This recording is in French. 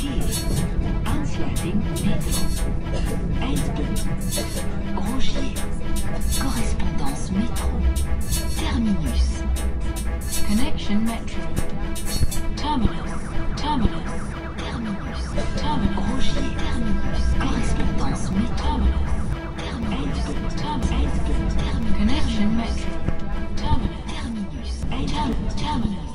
Kiel. Aansluiting Metros. Rogier. Correspondance métro. Terminus. Connection Metro. Terminus. Terminus. Terminus. Terminus. Rogier. Terminus. Correspondance métro. Terminus. Eindpunt. Terminus. Connection Metro. Terminus. Terminus. Terminus.